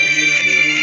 Gracias.